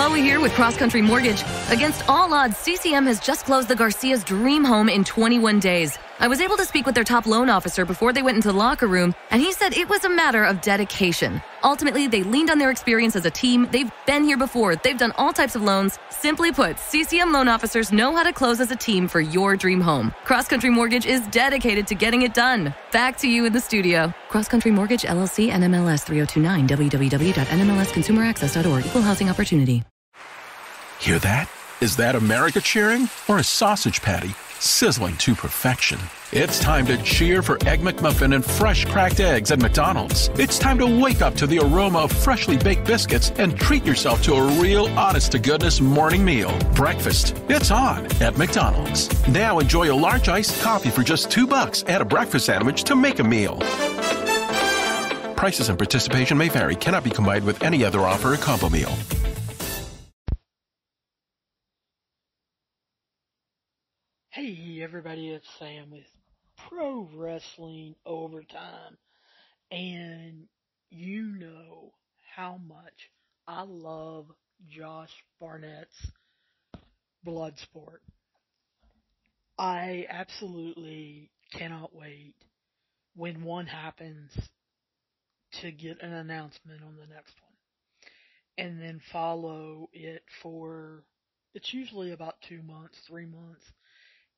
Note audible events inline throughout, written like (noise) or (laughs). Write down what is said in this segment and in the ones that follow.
Chloe here with Cross Country Mortgage. Against all odds, CCM has just closed the Garcia's dream home in 21 days. I was able to speak with their top loan officer before they went into the locker room, and he said it was a matter of dedication. Ultimately, they leaned on their experience as a team. They've been here before. They've done all types of loans. Simply put, CCM loan officers know how to close as a team for your dream home. Cross Country Mortgage is dedicated to getting it done. Back to you in the studio. Cross Country Mortgage LLC NMLS 3029 www.nmlsconsumeraccess.org. Equal housing opportunity. Hear that? Is that America cheering or a sausage patty sizzling to perfection? It's time to cheer for Egg McMuffin and fresh cracked eggs at McDonald's. It's time to wake up to the aroma of freshly baked biscuits and treat yourself to a real honest to goodness morning meal. Breakfast. It's on at McDonald's. Now enjoy a large iced coffee for just two bucks. and a breakfast sandwich to make a meal. Prices and participation may vary. Cannot be combined with any other offer or combo meal. Hey everybody, it's Sam with Pro Wrestling Overtime. And you know how much I love Josh Barnett's Bloodsport. I absolutely cannot wait when one happens to get an announcement on the next one. And then follow it for, it's usually about two months, three months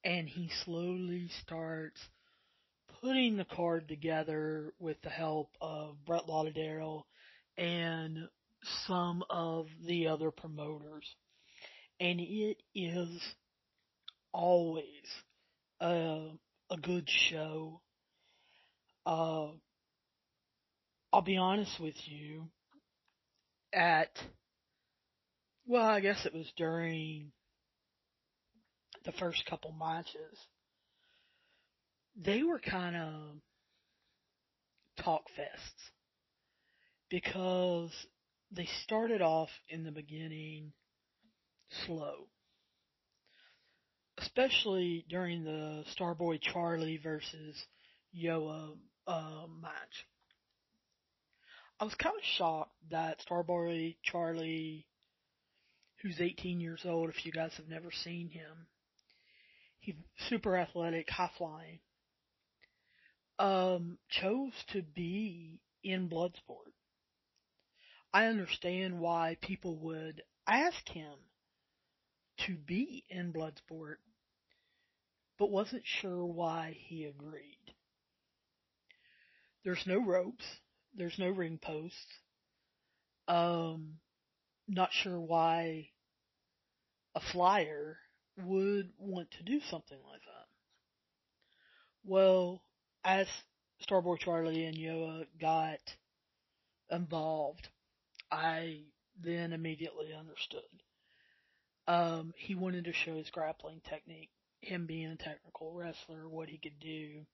and he slowly starts putting the card together with the help of Brett Lauderdale and some of the other promoters. And it is always a, a good show. Uh, I'll be honest with you, at, well, I guess it was during the first couple matches, they were kind of talk fests because they started off in the beginning slow. Especially during the Starboy Charlie versus Yoya uh, match. I was kind of shocked that Starboy Charlie, who's 18 years old, if you guys have never seen him, He's super athletic, high flying. Um, chose to be in Bloodsport. I understand why people would ask him to be in Bloodsport, but wasn't sure why he agreed. There's no ropes. There's no ring posts. Um, not sure why a flyer would want to do something like that. Well, as Starboy Charlie and Yoya got involved, I then immediately understood. Um, he wanted to show his grappling technique, him being a technical wrestler, what he could do,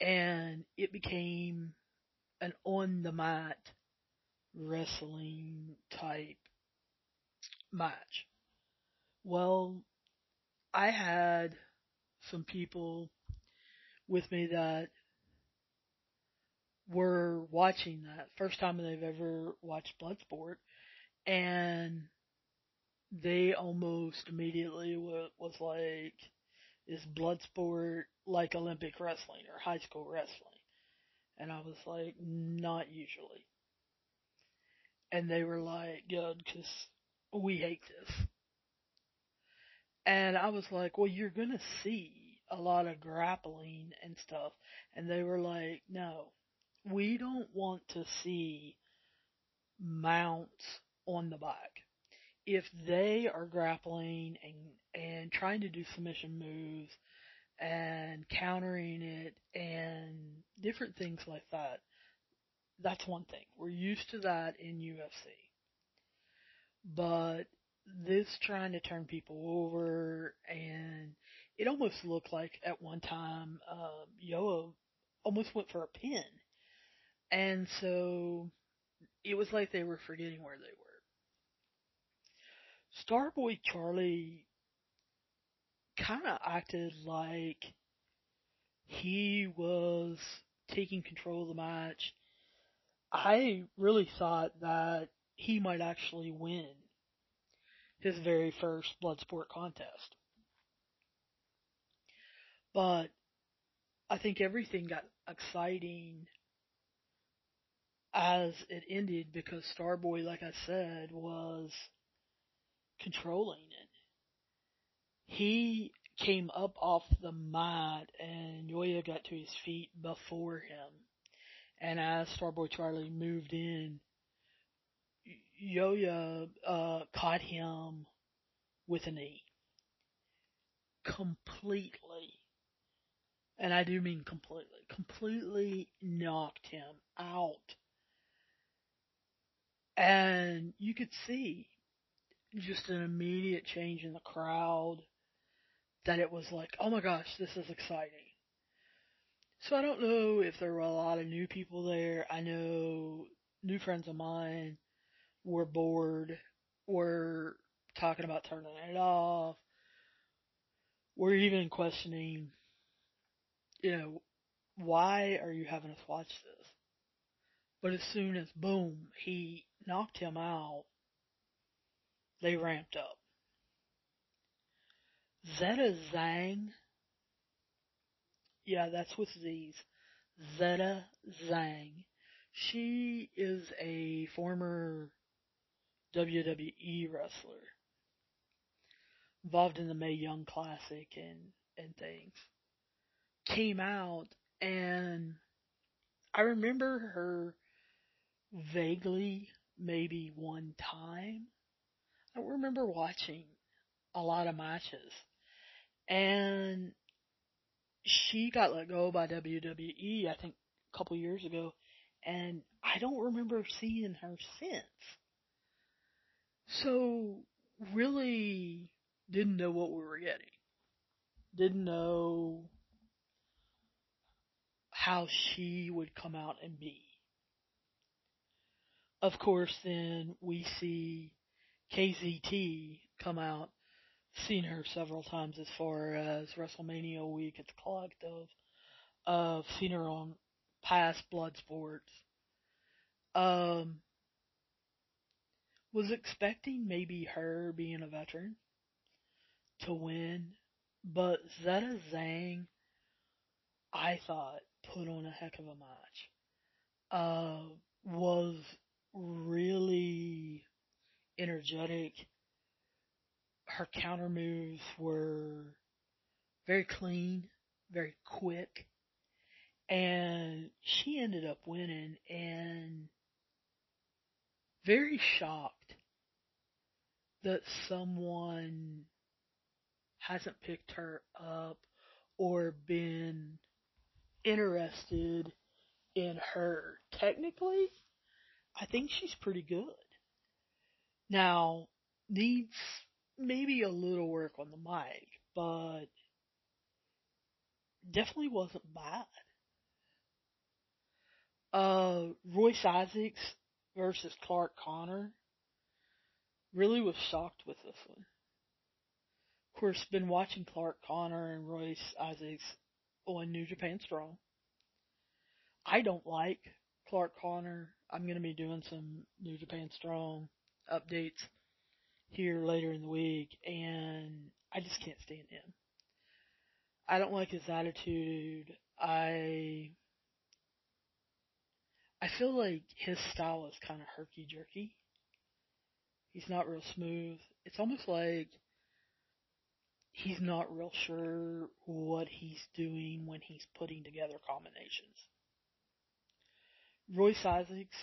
and it became an on the mat wrestling type match. Well, I had some people with me that were watching that first time they've ever watched Bloodsport, and they almost immediately was like, "Is Bloodsport like Olympic wrestling or high school wrestling?" And I was like, "Not usually." And they were like, "Good, because we hate this." And I was like, well, you're going to see a lot of grappling and stuff. And they were like, no, we don't want to see mounts on the back. If they are grappling and, and trying to do submission moves and countering it and different things like that, that's one thing. We're used to that in UFC. But this trying to turn people over and it almost looked like at one time um Yoya almost went for a pin. And so it was like they were forgetting where they were. Starboy Charlie kind of acted like he was taking control of the match. I really thought that he might actually win his very first blood sport contest. But I think everything got exciting as it ended because Starboy, like I said, was controlling it. He came up off the mat and Yoya got to his feet before him. And as Starboy Charlie moved in, Yoya uh, caught him with a knee. Completely. And I do mean completely. Completely knocked him out. And you could see just an immediate change in the crowd that it was like, oh my gosh, this is exciting. So I don't know if there were a lot of new people there. I know new friends of mine were bored, were talking about turning it off, were even questioning, you know, why are you having us watch this? But as soon as boom, he knocked him out, they ramped up. Zeda Zhang, yeah, that's with Z's. Zeda Zhang. She is a former WWE wrestler involved in the Mae Young Classic and, and things. Came out and I remember her vaguely maybe one time. I don't remember watching a lot of matches. And she got let go by WWE, I think, a couple years ago. And I don't remember seeing her since. So, really didn't know what we were getting. Didn't know how she would come out and be. Of course, then we see KZT come out. Seen her several times as far as WrestleMania week at the Collective. Uh, seen her on past Blood Sports. Um, was expecting maybe her being a veteran to win, but Zeda Zhang, I thought, put on a heck of a match. Uh, was really energetic. Her counter moves were very clean, very quick, and she ended up winning and very shocked that someone hasn't picked her up or been interested in her. Technically, I think she's pretty good. Now, needs maybe a little work on the mic, but definitely wasn't bad. Uh, Royce Isaacs versus Clark Connor. Really was shocked with this one. Of course, been watching Clark Connor and Royce Isaacs on New Japan Strong. I don't like Clark Connor. I'm going to be doing some New Japan Strong updates here later in the week, and I just can't stand him. I don't like his attitude. I I feel like his style is kind of herky jerky. He's not real smooth. It's almost like he's not real sure what he's doing when he's putting together combinations. Royce Isaacs,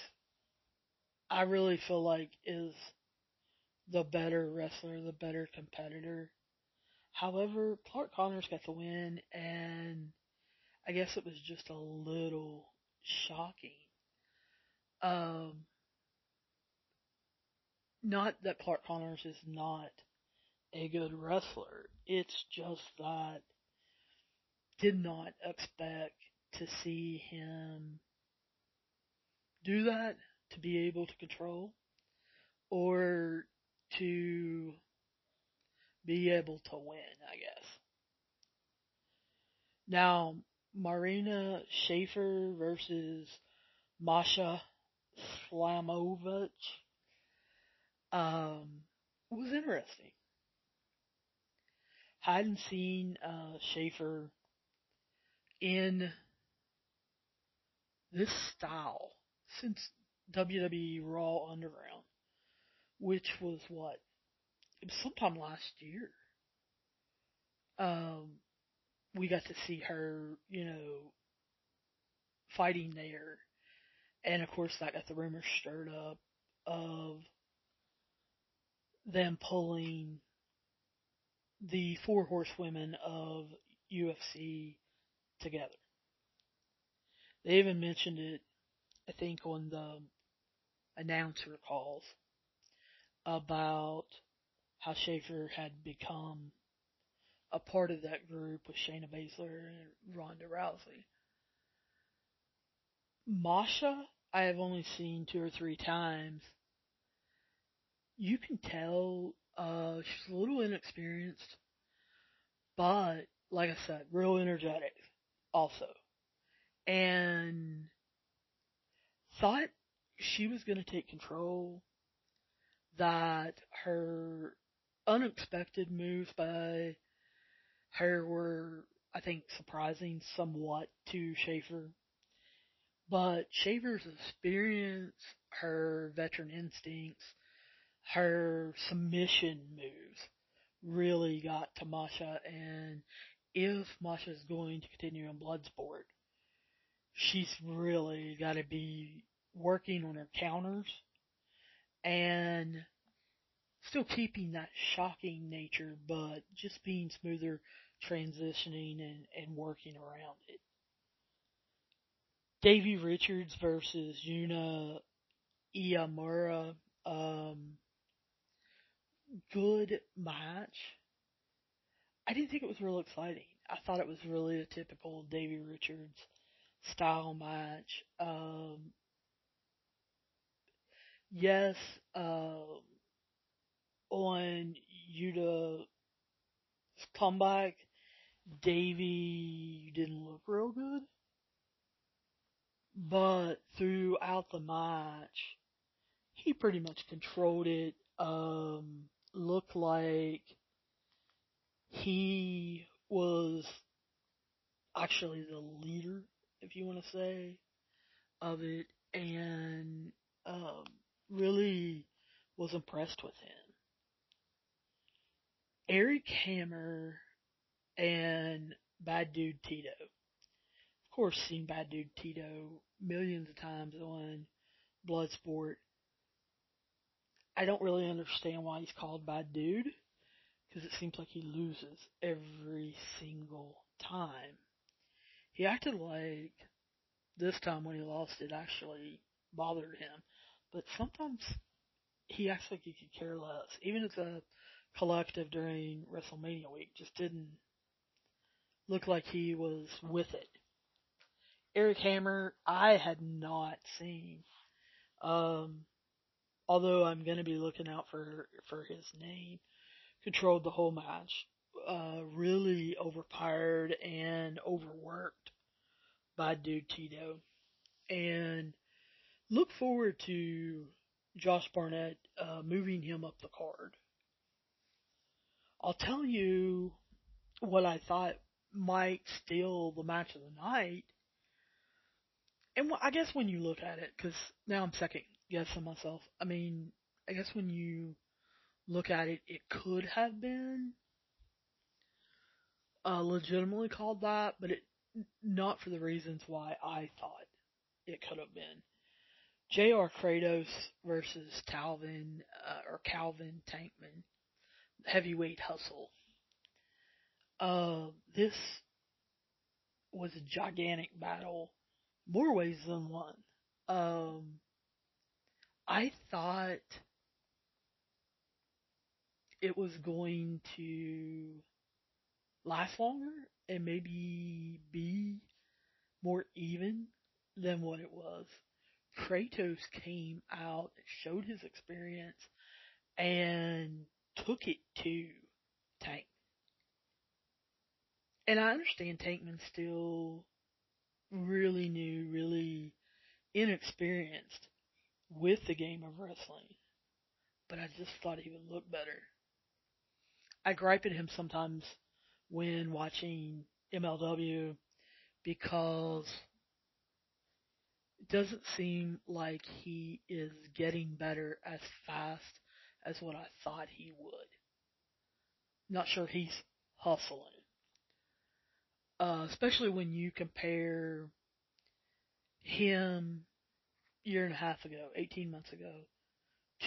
I really feel like is the better wrestler, the better competitor. However, Clark Connors got the win, and I guess it was just a little shocking. Um, not that Clark Connors is not a good wrestler. It's just that did not expect to see him do that to be able to control or to be able to win, I guess. Now, Marina Shafir versus Masha Slamovich um, was interesting. I hadn't seen uh, Schaefer in this style since WWE Raw Underground, which was what? It was sometime last year. Um, we got to see her, you know, fighting there. And of course that got the rumors stirred up of them pulling the four horsewomen of UFC together. They even mentioned it, I think, on the announcer calls about how Schaefer had become a part of that group with Shayna Baszler and Ronda Rousey. Masha, I have only seen two or three times. You can tell uh, she's a little inexperienced, but like I said, real energetic also. And thought she was going to take control, that her unexpected moves by her were, I think, surprising somewhat to Schaefer. But Schaefer's experience, her veteran instincts, her submission moves really got to Masha and if Masha's going to continue in Bloodsport, she's really got to be working on her counters and still keeping that shocking nature, but just being smoother, transitioning and, and working around it. Davey Richards versus Yuna Iamura, um, good match. I didn't think it was real exciting. I thought it was really a typical Davey Richards style match. Um, yes, uh, on Yuta's comeback, Davey didn't look real good. But throughout the match, he pretty much controlled it. Um, looked like he was actually the leader, if you want to say, of it, and um, really was impressed with him. Erik Hammer and Bad Dude Tito. Of course, seen Bad Dude Tito millions of times on Bloodsport. I don't really understand why he's called Bad Dude because it seems like he loses every single time. He acted like this time when he lost it actually bothered him, but sometimes he acts like he could care less. Even as a collective during WrestleMania week, just didn't look like he was with it. Erik Hammer, I had not seen. Um, although I'm going to be looking out for for his name controlled the whole match. Uh, really overpowered and overworked by Dude Tito. And look forward to Josh Barnett uh, moving him up the card. I'll tell you what I thought might steal the match of the night. And I guess when you look at it, because now I'm second guessing myself. I mean, I guess when you look at it, it could have been uh, legitimately called that, but it not for the reasons why I thought it could have been. J.R. Kratos versus Calvin uh, or Calvin Tankman, heavyweight hustle. Uh, this was a gigantic battle, more ways than one. Um, I thought it was going to last longer and maybe be more even than what it was. Kratos came out, showed his experience, and took it to Tank. And I understand Tankman's still really new, really inexperienced with the game of wrestling. But I just thought he would look better I gripe at him sometimes when watching MLW because it doesn't seem like he is getting better as fast as what I thought he would. Not sure he's hustling. Uh, especially when you compare him year and a half ago, 18 months ago,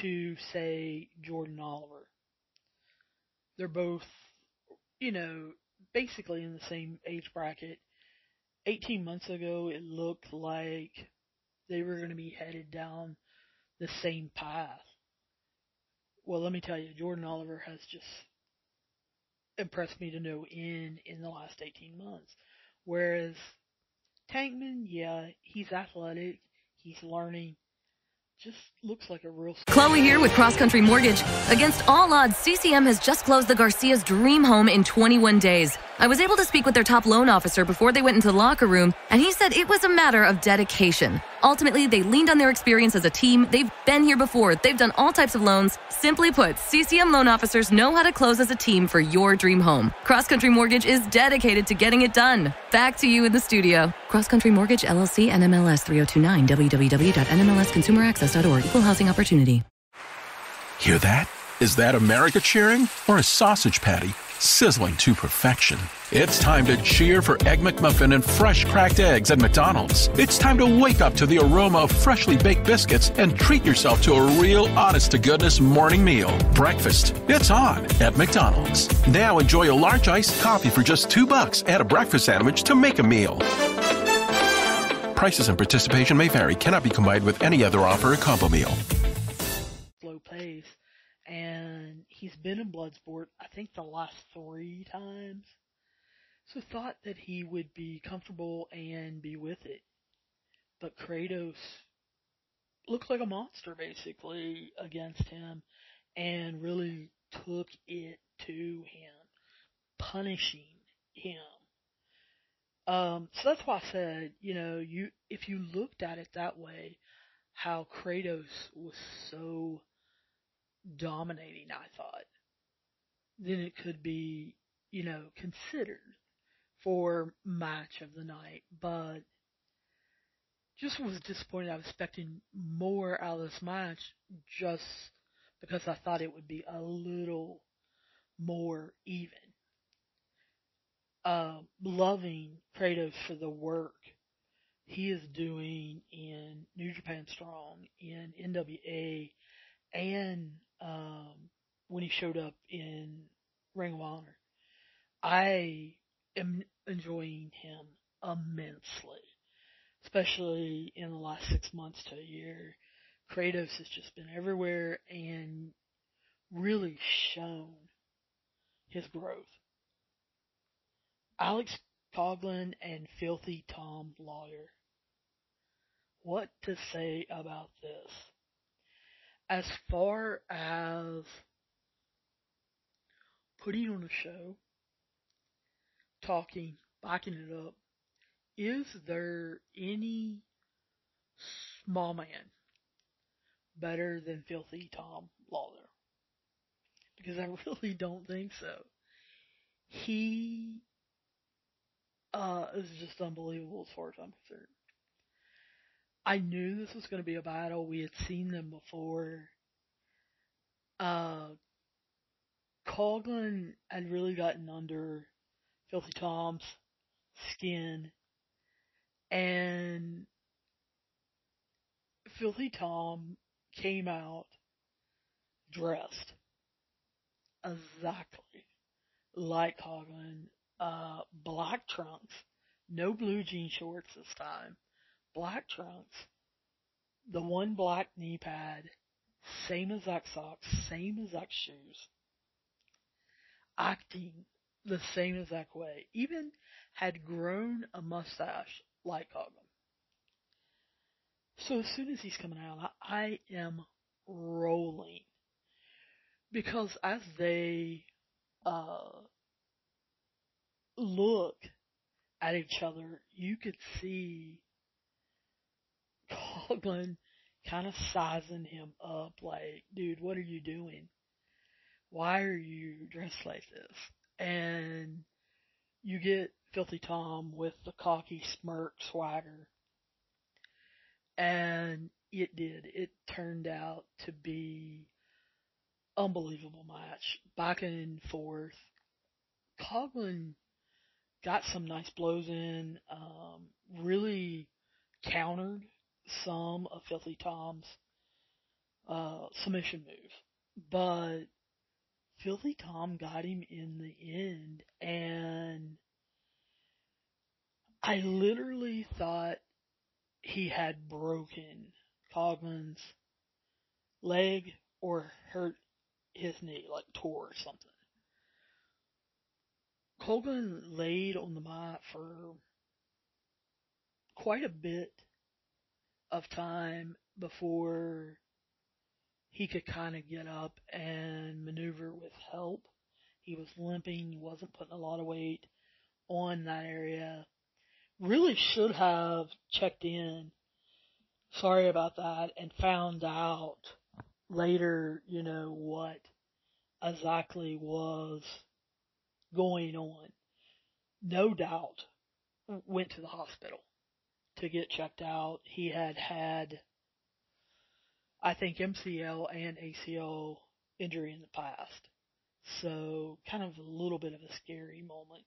to say Jordan Oliver. They're both, you know, basically in the same age bracket. 18 months ago, it looked like they were going to be headed down the same path. Well, let me tell you, Jordan Oliver has just impressed me to no end in the last 18 months. Whereas Tankman, yeah, he's athletic, he's learning, just looks like a real. Chloe here with Cross Country Mortgage. Against all odds, CCM has just closed the Garcia's dream home in 21 days. I was able to speak with their top loan officer before they went into the locker room, and he said it was a matter of dedication. Ultimately, they leaned on their experience as a team. They've been here before. They've done all types of loans. Simply put, CCM loan officers know how to close as a team for your dream home. Cross Country Mortgage is dedicated to getting it done. Back to you in the studio. Cross Country Mortgage LLC NMLS 3029 www.nmlsconsumeraccess.org. Equal housing opportunity. Hear that? Is that America cheering or a sausage patty sizzling to perfection? It's time to cheer for Egg McMuffin and fresh cracked eggs at McDonald's. It's time to wake up to the aroma of freshly baked biscuits and treat yourself to a real honest to goodness morning meal. Breakfast. It's on at McDonald's. Now enjoy a large iced coffee for just two bucks and a breakfast sandwich to make a meal. Prices and participation may vary. Cannot be combined with any other offer or combo meal. Slow pace. And he's been in Bloodsport, I think the last three times. So thought that he would be comfortable and be with it. But Kratos looked like a monster basically against him and really took it to him, punishing him. Um, so that's why I said, you know, you if you looked at it that way, how Kratos was so dominating, I thought, then it could be, you know, considered for match of the night, but just was disappointed. I was expecting more out of this match just because I thought it would be a little more even. Uh, loving Kratos for the work he is doing in New Japan Strong, in NWA, and when he showed up in Ring of Honor. I am enjoying him immensely, especially in the last six months to a year. Kratos has just been everywhere and really shown his growth. Alex Coughlin and Filthy Tom Lawler. What to say about this? As far as putting on a show, talking, backing it up, is there any small man better than Filthy Tom Lawler? Because I (laughs) really don't think so. He uh, is just unbelievable as far as I'm concerned. I knew this was going to be a battle. We had seen them before. Uh, Coughlin had really gotten under Filthy Tom's skin, and Filthy Tom came out dressed exactly like Coughlin, uh, black trunks, no blue jean shorts this time, black trunks, the one black knee pad, same exact socks, same exact shoes, acting the same exact way, even had grown a mustache like Coughlin. So as soon as he's coming out, I, I am rolling because as they uh, look at each other, you could see Coughlin kind of sizing him up, like, dude, what are you doing? Why are you dressed like this? And you get Filthy Tom with the cocky smirk swagger. And it did. It turned out to be unbelievable match. Back and forth. Coughlin got some nice blows in, um, really countered some of Filthy Tom's uh, submission move. But Filthy Tom got him in the end, and I literally thought he had broken Coughlin's leg or hurt his knee, like tore or something. Coughlin laid on the mat for quite a bit of time before he could kind of get up and maneuver with help. He was limping, he wasn't putting a lot of weight on that area. Really should have checked in. Sorry about that and found out later, you know, what exactly was going on. No doubt went to the hospital to get checked out. He had had, I think, MCL and ACL injury in the past. So kind of a little bit of a scary moment.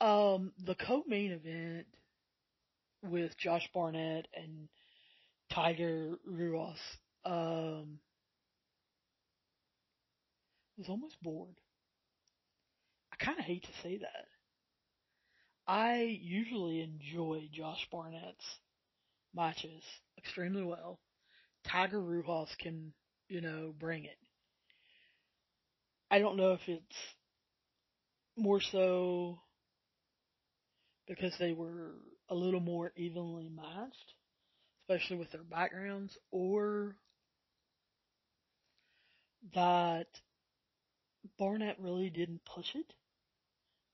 Um, the co-main event with Josh Barnett and Tiger Ruas, um, was almost bored. I kind of hate to say that. I usually enjoy Josh Barnett's matches extremely well. Tiger Ruas can, you know, bring it. I don't know if it's more so because they were a little more evenly matched, especially with their backgrounds, or that Barnett really didn't push it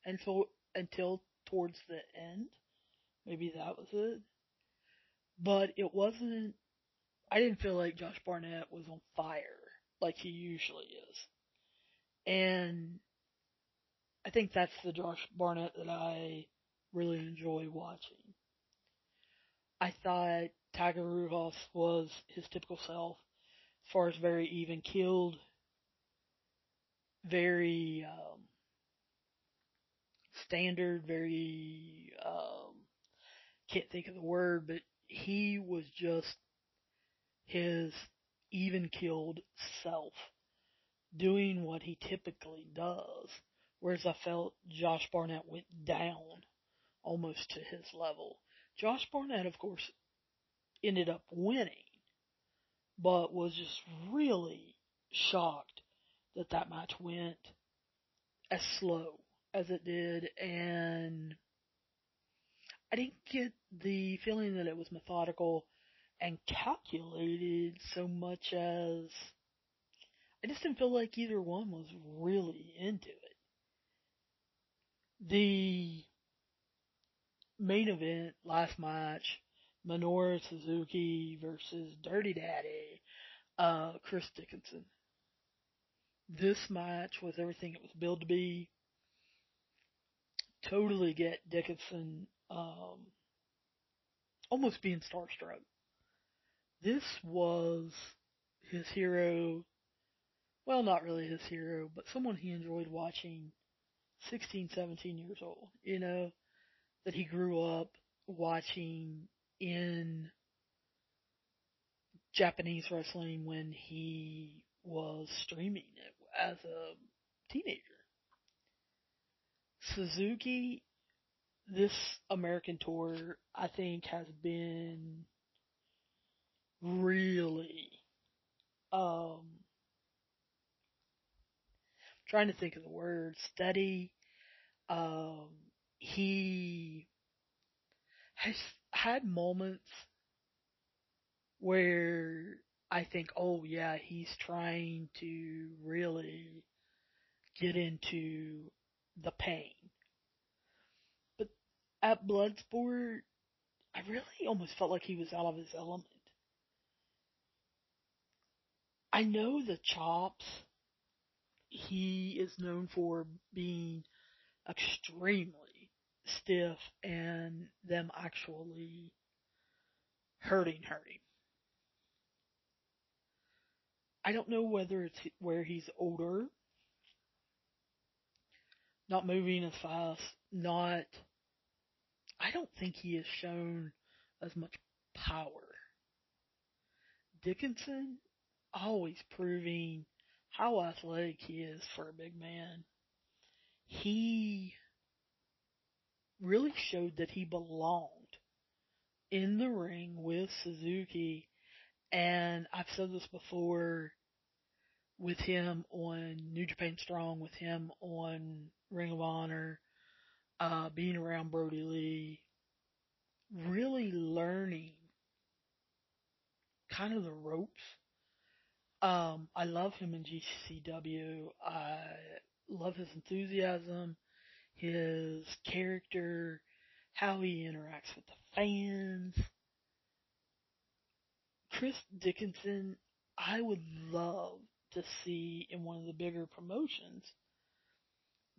until until towards the end. Maybe that was it. But it wasn't, I didn't feel like Josh Barnett was on fire like he usually is. And I think that's the Josh Barnett that I really enjoy watching. I thought Tiger Ruas was his typical self as far as very even killed, very um, standard, very um, can't think of the word, but he was just his even killed self doing what he typically does. Whereas I felt Josh Barnett went down almost to his level. Josh Barnett, of course, ended up winning, but was just really shocked that that match went as slow as it did, and I didn't get the feeling that it was methodical and calculated so much as I just didn't feel like either one was really into it. The main event last match, Minoru Suzuki versus Dirty Daddy, uh, Chris Dickinson. This match was everything it was billed to be totally get Dickinson um, almost being starstruck. This was his hero. Well, not really his hero, but someone he enjoyed watching 16, 17 years old. You know, that he grew up watching in Japanese wrestling when he was streaming it as a teenager. Suzuki, this American tour, I think, has been really, um, trying to think of the word, steady. Um, he has had moments where I think, oh yeah, he's trying to really get into the pain. At Bloodsport, I really almost felt like he was out of his element. I know the chops. He is known for being extremely stiff and them actually hurting hurting. I don't know whether it's where he's older, not moving as fast, not. I don't think he has shown as much power. Dickinson always proving how athletic he is for a big man. He really showed that he belonged in the ring with Suzuki. And I've said this before with him on New Japan Strong, with him on Ring of Honor, uh, being around Brodie Lee, really learning kind of the ropes. Um, I love him in GCW. I love his enthusiasm, his character, how he interacts with the fans. Chris Dickinson, I would love to see in one of the bigger promotions,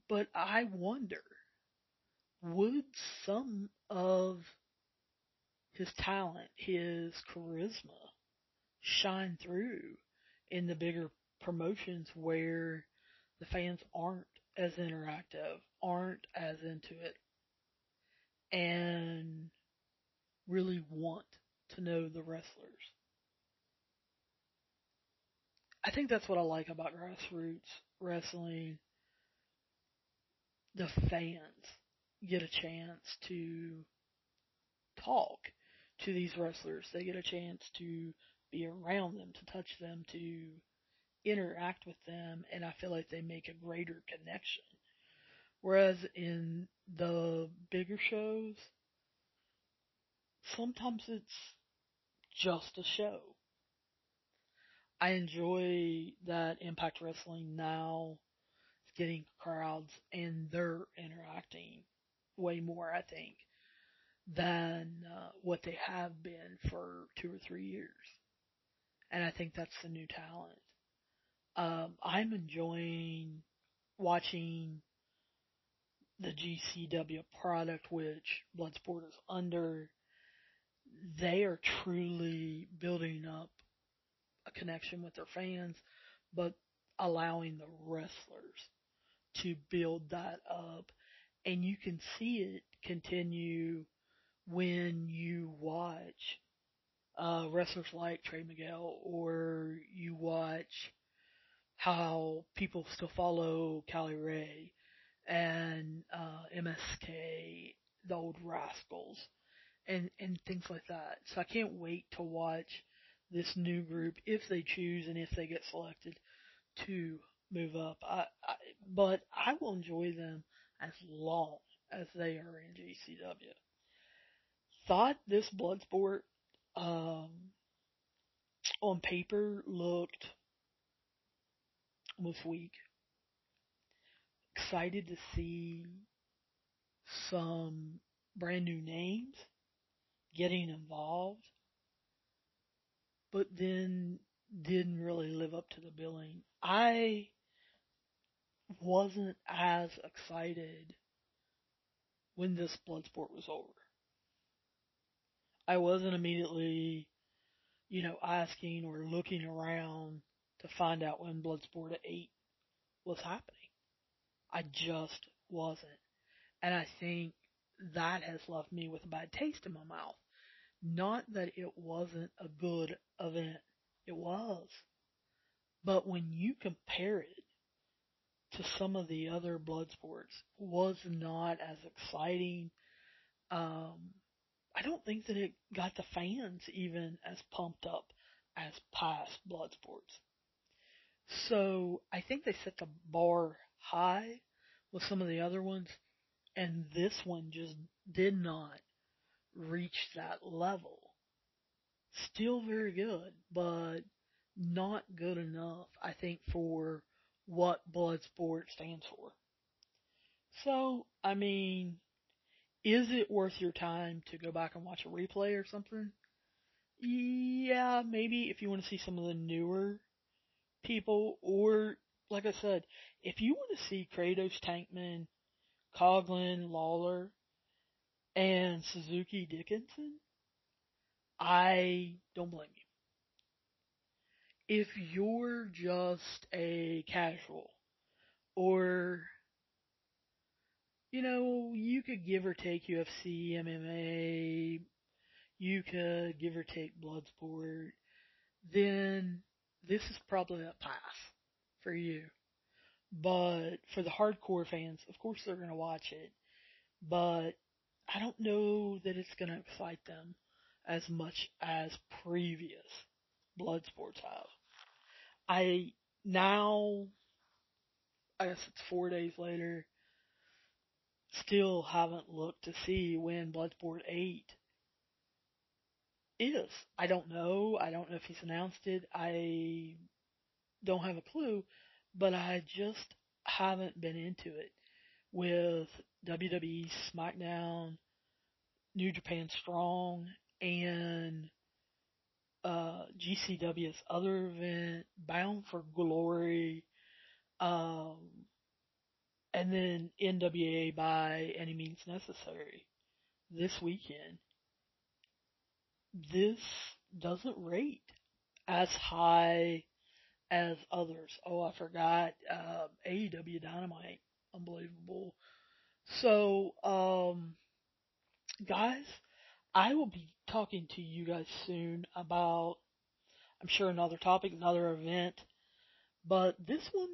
but I wonder, would some of his talent, his charisma shine through in the bigger promotions where the fans aren't as interactive, aren't as into it, and really want to know the wrestlers. I think that's what I like about grassroots wrestling. The fans get a chance to talk to these wrestlers. They get a chance to be around them, to touch them, to interact with them, and I feel like they make a greater connection. Whereas in the bigger shows, sometimes it's just a show. I enjoy that Impact Wrestling now is getting crowds and they're interacting way more, I think, than uh, what they have been for two or three years. And I think that's the new talent. Um, I'm enjoying watching the GCW product, which Bloodsport is under. They are truly building up a connection with their fans, but allowing the wrestlers to build that up. And you can see it continue when you watch uh, wrestlers like Trey Miguel or you watch how people still follow Cali Ray and uh, MSK, the old Rascals, and and things like that. So I can't wait to watch this new group if they choose and if they get selected to move up. I, I but I will enjoy them as long as they are in GCW. Thought this Bloodsport um, on paper looked was weak. Excited to see some brand new names getting involved but then didn't really live up to the billing. I wasn't as excited when this Bloodsport was over. I wasn't immediately, you know, asking or looking around to find out when Bloodsport 8 was happening. I just wasn't. And I think that has left me with a bad taste in my mouth. Not that it wasn't a good event. It was. But when you compare it to some of the other blood sports, was not as exciting. Um, I don't think that it got the fans even as pumped up as past blood sports. So I think they set the bar high with some of the other ones, and this one just did not reach that level. Still very good, but not good enough, I think, for what Bloodsport stands for. So, I mean, is it worth your time to go back and watch a replay or something? Yeah, maybe if you want to see some of the newer people, or like I said, if you want to see Kratos Tankman, Coughlin, Lawler, and Suzuki Dickinson, I don't blame you. If you're just a casual, or you know, you could give or take UFC, MMA, you could give or take Bloodsport, then this is probably a pass for you. But for the hardcore fans, of course they're going to watch it. But I don't know that it's going to excite them as much as previous Bloodsports have. I now, I guess it's four days later, still haven't looked to see when Bloodsport 8 is. I don't know. I don't know if he's announced it. I don't have a clue, but I just haven't been into it with WWE SmackDown, New Japan Strong, and uh, GCW's other event, Bound for Glory, um, and then NWA by any means necessary this weekend. This doesn't rate as high as others. Oh, I forgot, uh, AEW Dynamite. Unbelievable. So, um, guys, I will be talking to you guys soon about, I'm sure another topic, another event, but this one,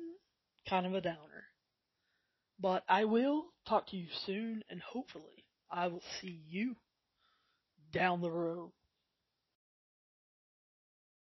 kind of a downer. But I will talk to you soon and hopefully I will see you down the road.